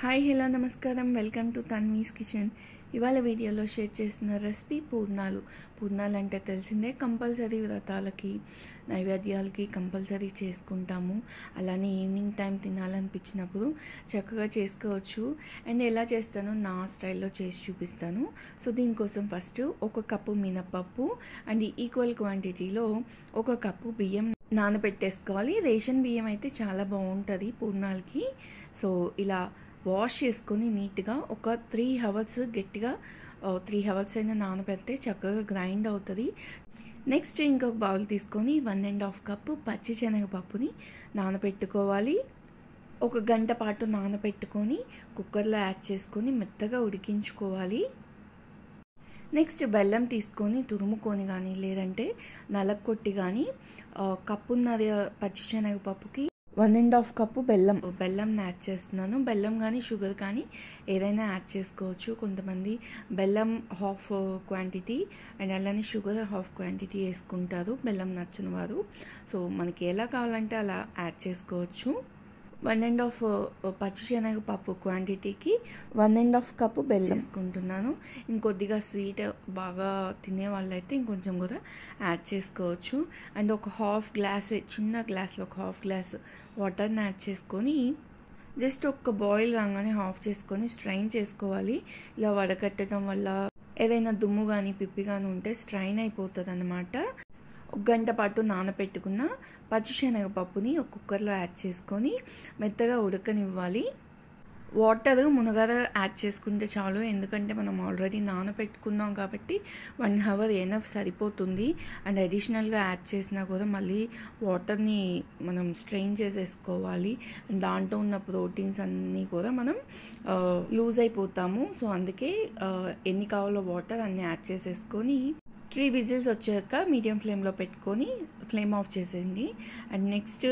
Hi hello నమస్కారం. Welcome to Tanvi's kitchen. ఇవాళ వీడియోలో షేర్ చేస్తున్న రెసిపీ పూర్ణాలు. పూర్ణాలు అంటే తెలిసిందే కంపల్సరీ వ్రతాలకి నైవేద్యాలకి కంపల్సరీ చేసుకుంటాము. అలానే ఈవినింగ్ టైం తినాలనిపించినప్పుడు చక్కగా చేసుకోవచ్చు. అండ్ ఎలా చేస్తానో నా స్టైల్లో చేసి చూపిస్తాను. సో దీనికోసం ఫస్ట్ ఒక కప్పు మినపప్పు అండ్ ఈక్వల్ క్వాంటిటీలో ఒక కప్పు బియ్యం నానబెట్టేసుకోవాలి. రేషన్ బియ్యం అయితే చాలా బాగుంటుంది పూర్ణాలకి. సో ఇలా వాష్ చేసుకొని నీట్గా ఒక త్రీ హవర్స్ గట్టిగా త్రీ హవర్స్ అయినా నానబెడితే చక్కగా గ్రైండ్ అవుతుంది. నెక్స్ట్ ఇంకొక బౌల్ తీసుకొని వన్ అండ్ హాఫ్ కప్పు పచ్చి శనగపప్పుని నానబెట్టుకోవాలి. ఒక గంట పాటు నానబెట్టుకొని కుక్కర్లో యాడ్ చేసుకొని మెత్తగా ఉడికించుకోవాలి. నెక్స్ట్ బెల్లం తీసుకొని తురుముకొని కానీ లేదంటే నలకొట్టి కానీ కప్పున్నర పచ్చిశనగపప్పుకి వన్ అండ్ హాఫ్ కప్పు బెల్లం. బెల్లం యాడ్ చేస్తున్నాను. బెల్లం కానీ షుగర్ కానీ ఏదైనా యాడ్ చేసుకోవచ్చు. కొంతమంది బెల్లం హాఫ్ క్వాంటిటీ అండ్ అలానే షుగర్ హాఫ్ క్వాంటిటీ వేసుకుంటారు. బెల్లం నచ్చిన వారు. సో మనకి ఎలా కావాలంటే అలా యాడ్ చేసుకోవచ్చు. వన్ అండ్ హాఫ్ పచ్చిశనగ పప్పు క్వాంటిటీకి వన్ అండ్ హాఫ్ కప్పు బెల్లం. వేసుకుంటున్నాను ఇంకొద్దిగా స్వీట్ బాగా తినే వాళ్ళైతే ఇంకొంచెం కూడా యాడ్ చేసుకోవచ్చు. అండ్ ఒక హాఫ్ గ్లాస్ చిన్న గ్లాస్లో ఒక హాఫ్ గ్లాస్ వాటర్ని యాడ్ చేసుకొని జస్ట్ ఒక బాయిల్ రాగానే హాఫ్ చేసుకొని స్ట్రైన్ చేసుకోవాలి. ఇలా వడకట్టడం వల్ల ఏదైనా దుమ్ము కానీ పిప్పి కానీ ఉంటే స్ట్రైన్ అయిపోతుంది అనమాట ఒక గంట పాటు నానబెట్టుకున్న పచ్చిశనగపప్పుని ఒక కుక్కర్లో యాడ్ చేసుకొని మెత్తగా ఉడకనివ్వాలి. వాటర్ మునగర యాడ్ చేసుకుంటే చాలు. ఎందుకంటే మనం ఆల్రెడీ నానబెట్టుకున్నాం కాబట్టి వన్ అవర్ ఎనఫ్ సరిపోతుంది. అండ్ అడిషనల్గా యాడ్ చేసినా కూడా మళ్ళీ వాటర్ని మనం స్ట్రెయిన్ చేసేసుకోవాలి. దాంట్లో ఉన్న ప్రోటీన్స్ అన్నీ కూడా మనం లూజ్ అయిపోతాము. సో అందుకే ఎన్ని కావాలో వాటర్ అన్నీ యాడ్ చేసేసుకొని త్రీ విజిల్స్ వచ్చాక మీడియం ఫ్లేమ్లో పెట్టుకొని ఫ్లేమ్ ఆఫ్ చేసేయండి. అండ్ నెక్స్ట్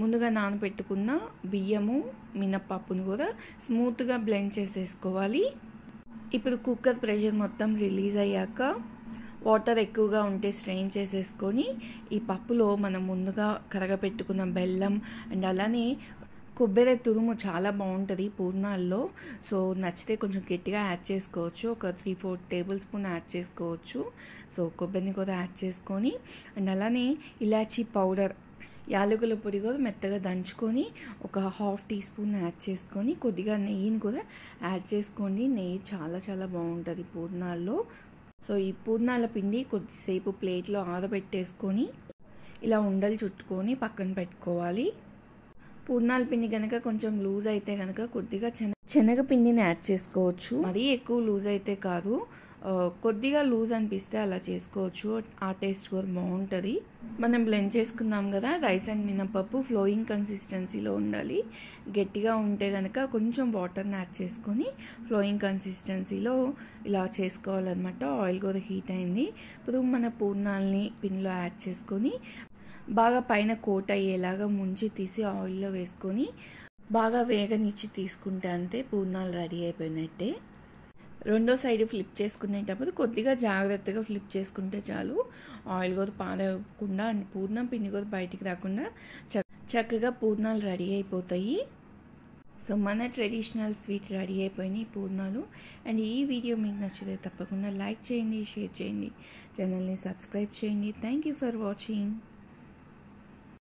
ముందుగా నానబెట్టుకున్న బియ్యము మినప్పప్పును కూడా స్మూత్గా బ్లెండ్ చేసేసుకోవాలి. ఇప్పుడు కుక్కర్ ప్రెషర్ మొత్తం రిలీజ్ అయ్యాక వాటర్ ఎక్కువగా ఉంటే స్ట్రెయిన్ చేసేసుకొని ఈ పప్పులో మనం ముందుగా కరగపెట్టుకున్న బెల్లం అండ్ అలానే కొబ్బరి తురుము చాలా బాగుంటుంది పూర్ణాల్లో. సో నచ్చితే కొంచెం గట్టిగా యాడ్ చేసుకోవచ్చు. ఒక three four tablespoon add చేసుకోవచ్చు. సో కొబ్బరిని కూడా యాడ్ చేసుకొని అండ్ అలానే ఇలాచీ పౌడర్ యాలకుల పొడి కూడా మెత్తగా దంచుకొని ఒక హాఫ్ టీ స్పూన్ యాడ్ చేసుకొని కొద్దిగా నెయ్యిని కూడా యాడ్ చేసుకోండి. నెయ్యి చాలా చాలా బాగుంటుంది పూర్ణాల్లో. సో ఈ పూర్ణాల పిండి కొద్దిసేపు ప్లేట్లో ఆరబెట్టేసుకొని ఇలా ఉండలు చుట్టుకొని పక్కన పెట్టుకోవాలి. పూర్ణాల పిండి కనుక కొంచెం లూజ్ అయితే కనుక కొద్దిగా శనగ శనగపిండిని యాడ్ చేసుకోవచ్చు. మరీ ఎక్కువ లూజ్ అయితే కాదు. కొద్దిగా లూజ్ అనిపిస్తే అలా చేసుకోవచ్చు. ఆ టేస్ట్ కూడా బాగుంటుంది. మనం బ్లెండ్ చేసుకున్నాం కదా రైస్ అండ్ మినపప్పు ఫ్లోయింగ్ కన్సిస్టెన్సీలో ఉండాలి. గట్టిగా ఉంటే కనుక కొంచెం వాటర్ని యాడ్ చేసుకొని ఫ్లోయింగ్ కన్సిస్టెన్సీలో ఇలా చేసుకోవాలన్నమాట. ఆయిల్ కూడా హీట్ అయింది. ఇప్పుడు మన పూర్ణాలని పిన్లో యాడ్ చేసుకొని బాగా పైన కోట్ అయ్యేలాగా ముంచి తీసి ఆయిల్లో వేసుకొని బాగా వేగనిచ్చి తీసుకుంటే అంతే పూర్ణాలు రెడీ అయిపోయినట్టే. రెండో సైడ్ ఫ్లిప్ చేసుకునేటప్పుడు కొద్దిగా జాగ్రత్తగా ఫ్లిప్ చేసుకుంటే చాలు ఆయిల్ కూడా పాడకుండా అండ్ పూర్ణం పిండి కూడా బయటికి రాకుండా చక్కగా పూర్ణాలు రెడీ అయిపోతాయి. సో మన ట్రెడిషనల్ స్వీట్ రెడీ అయిపోయినాయి పూర్ణాలు. అండ్ ఈ వీడియో మీకు నచ్చితే తప్పకుండా లైక్ చేయండి షేర్ చేయండి ఛానల్ని సబ్స్క్రైబ్ చేయండి. Thank you for watching